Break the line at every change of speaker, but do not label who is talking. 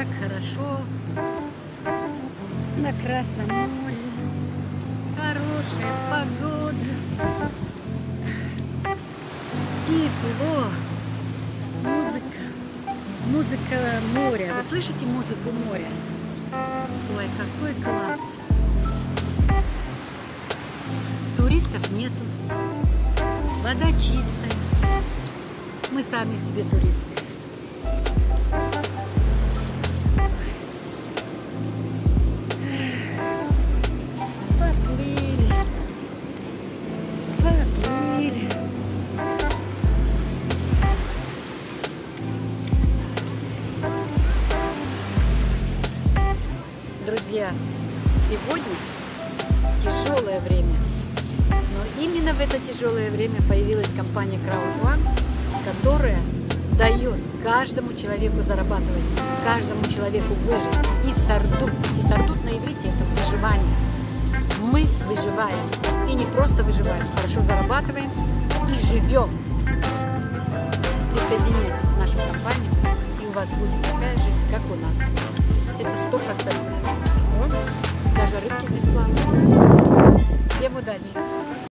Так хорошо на Красном море. Хорошая погода. Тепло. Музыка. Музыка моря. Вы слышите музыку моря? Ой, какой класс. Туристов нету. Вода чистая. Мы сами себе туристы. Друзья, сегодня тяжелое время. Но именно в это тяжелое время появилась компания Crowd One, которая дает каждому человеку зарабатывать, каждому человеку выжить. И сардут. И сардут на иврите это выживание. Мы выживаем. И не просто выживаем, хорошо зарабатываем и живем. Присоединяйтесь в нашу компанию, и у вас будет такая жизнь, как у нас. Это сто процентов. Удачи!